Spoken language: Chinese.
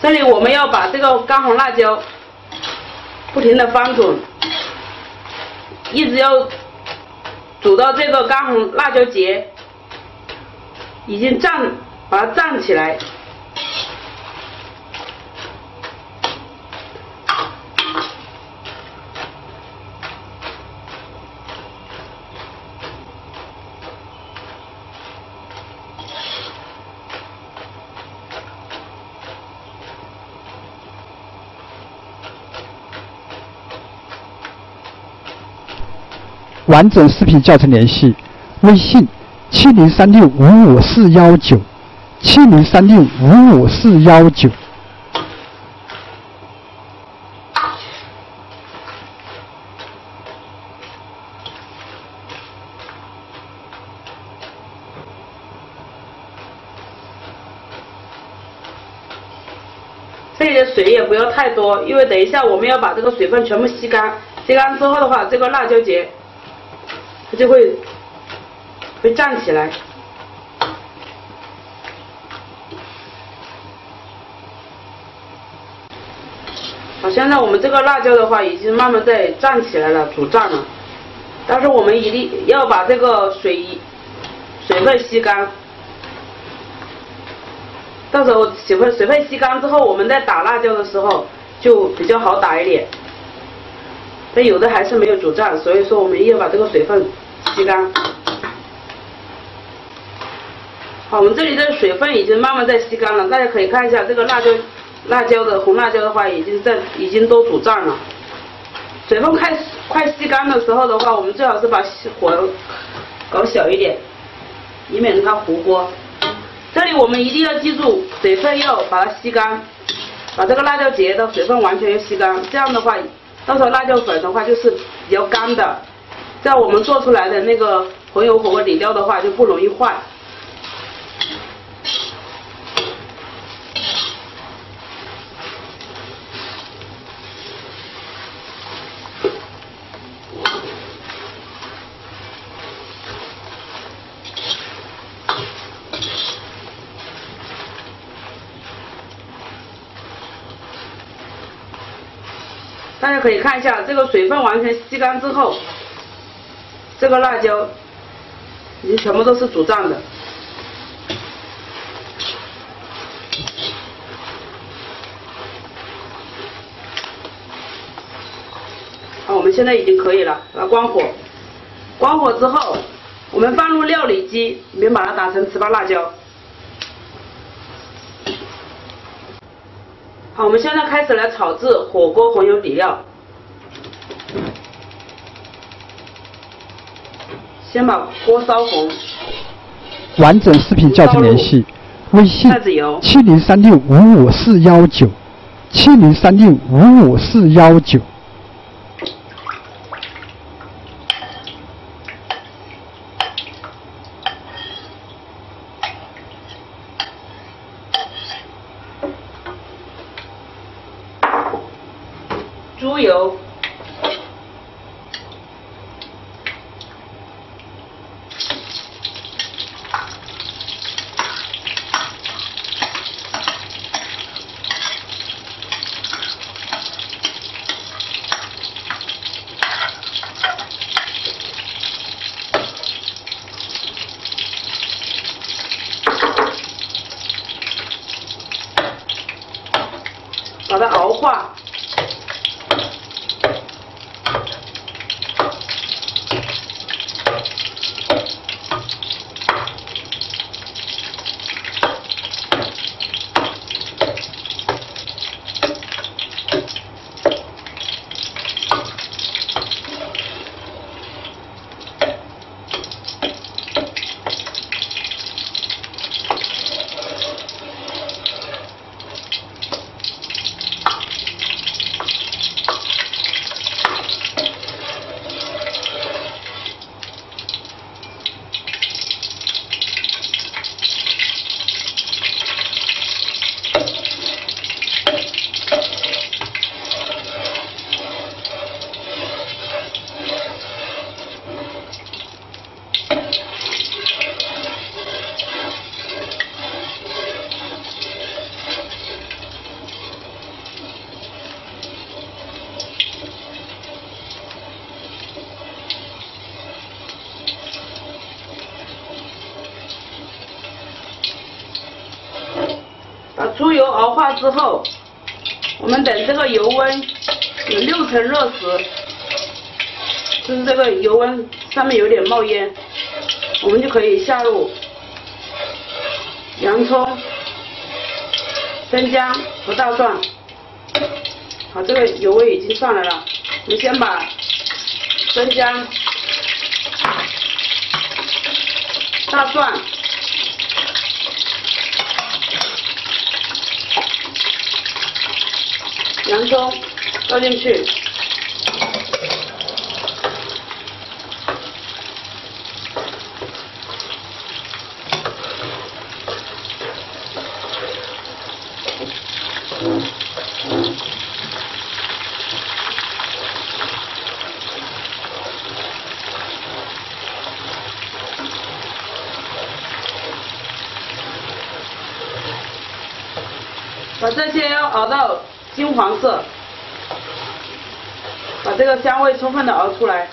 这里我们要把这个干红辣椒不停的翻滚，一直要煮到这个干红辣椒节已经站，把它站起来。完整视频教程联系：微信七零三六五五四幺九，七零三六五五四幺九。这里的水也不要太多，因为等一下我们要把这个水分全部吸干，吸干之后的话，这个辣椒节就会会站起来。好，现在我们这个辣椒的话已经慢慢在站起来了，煮胀了。但是我们一定要把这个水水分吸干。到时候水分水分吸干之后，我们在打辣椒的时候就比较好打一点。但有的还是没有煮胀，所以说我们要把这个水分吸干。好，我们这里的水分已经慢慢在吸干了，大家可以看一下这个辣椒辣椒的红辣椒的话，已经在已经都煮胀了。水分快快吸干的时候的话，我们最好是把火搞小一点，以免它糊锅。这里我们一定要记住，水分要把它吸干，把这个辣椒节的水分完全要吸干。这样的话，到时候辣椒粉的话就是比较干的，这样我们做出来的那个红油火锅底料的话就不容易坏。大家可以看一下，这个水分完全吸干之后，这个辣椒已经全部都是煮胀的。好，我们现在已经可以了，把它关火。关火之后，我们放入料理机里面把它打成糍粑辣椒。好，我们现在开始来炒制火锅红油底料。先把锅烧红。完整视频教程联系：微信七零三六五五四幺九，七零三六五五四幺九。猪油，把它熬化。猪油熬化之后，我们等这个油温有六成热时，就是这个油温上面有点冒烟，我们就可以下入洋葱、生姜和大蒜。好，这个油温已经上来了，我们先把生姜、大蒜。洋葱倒进去，把这些要熬到。金黄色，把这个香味充分的熬出来。